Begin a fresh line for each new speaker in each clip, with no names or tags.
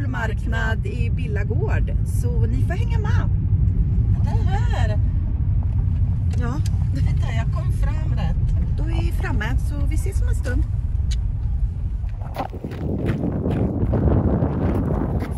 julmarknad i Billagård. Så ni får hänga med.
Det här!
Ja,
Titta, jag kom fram rätt.
då är vi framme så vi ses om en stund.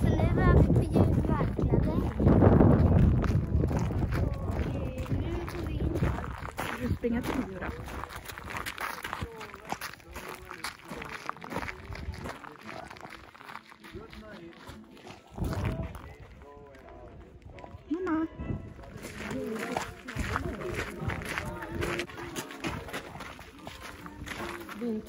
Så nu var vi på julmarknaden. Och nu går vi in här.
Ska du springa till då?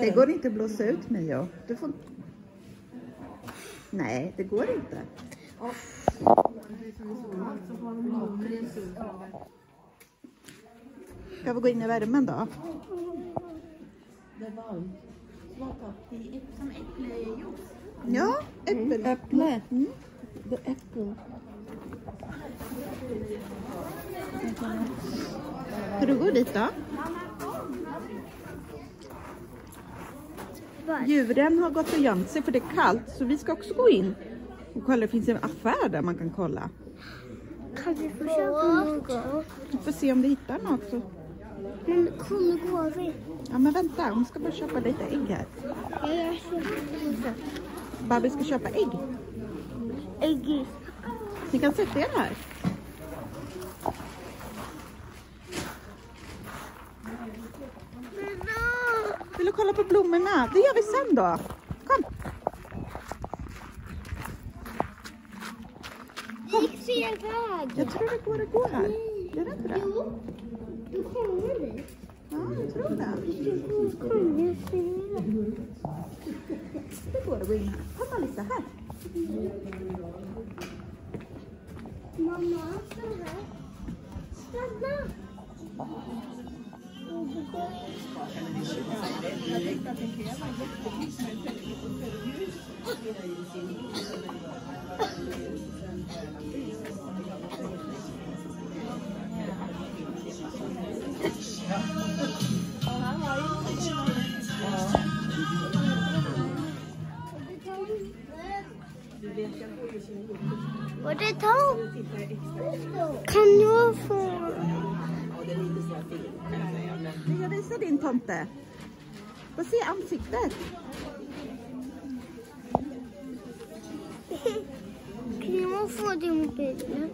Det
går inte att blåsa ut Mio. Du får... Nej, det går inte. Ska vi gå in i värmen då?
Det är varmt. Smaka.
Som äpplejuice.
Ja, äppel.
Äpple.
Mm.
Det är äpple.
Ska du gå dit då? Djuren har gått och gömt sig för det är kallt så vi ska också gå in och kolla. Det finns en affär där man kan kolla.
Kan vi få köpa något?
Vi får se om vi hittar något. Så.
Men kom, nu går vi.
Ja men vänta, hon ska bara köpa lite ägg här.
Ja, jag köper
Babbe ska köpa ägg.
ägg.
Ni kan sätta er här. Vill du kolla på blommorna? Det gör vi sen då. Kom.
Det gick fel väg.
Jag tror det går att gå här. Gör det inte det?
Jo, du kommer vi.
Ja, jag tror det. Det går att gå in här. Kom Alissa, här.
Mamma, stanna. Stanna. Var det tom? Kan jag få?
Vill jag visa din tomte? Få se ansiktet.
Kan jag få din mobil?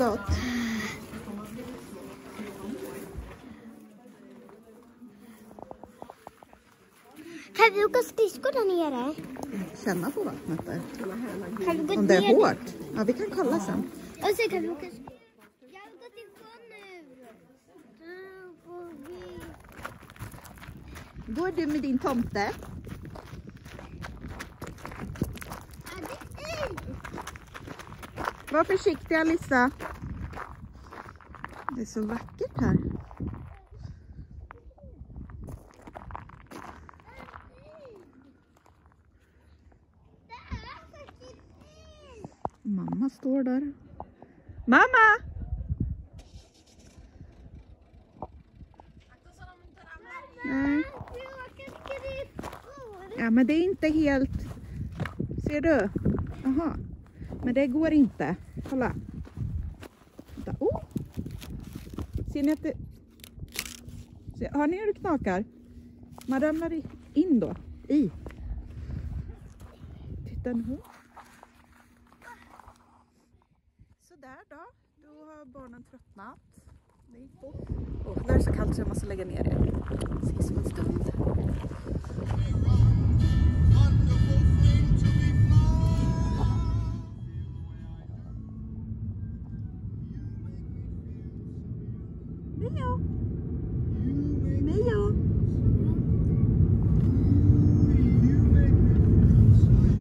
Gott.
Kan vi åka skridskor där nere?
Känna på vattnet där.
Kan vi
Om det är hårt. Ja, vi kan kolla sen.
Och kan vi åka skridskor. Jag vill gå till sjön nu. Går
du med din tomte?
Ja, det är i.
Var försiktig Alissa. Det är så vackert här. Mamma står där. Mamma! Nej.
Vi åker skridskor.
Ja, men det är inte helt... Ser du? Jaha. Men det går inte. Kolla. Vänta. Oh. Ser ni att det... Hör ni hur det knakar? Man ramlar in då. I. Titta nu. Sådär då. Då har barnen tröttnat. Det gick fort. Och det så kallt så jag måste lägga ner er. See.